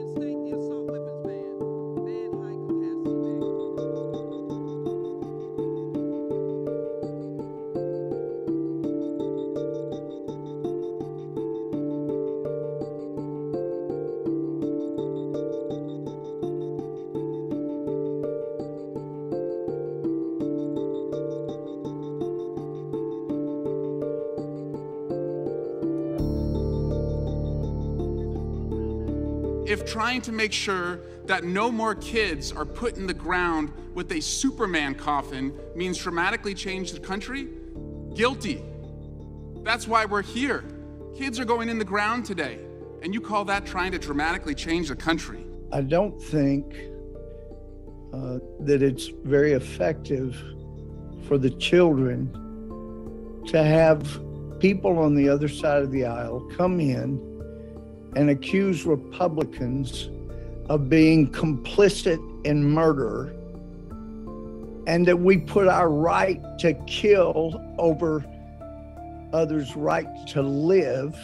Lions. If trying to make sure that no more kids are put in the ground with a Superman coffin means dramatically change the country? Guilty. That's why we're here. Kids are going in the ground today, and you call that trying to dramatically change the country? I don't think uh, that it's very effective for the children to have people on the other side of the aisle come in and accuse Republicans of being complicit in murder and that we put our right to kill over others' right to live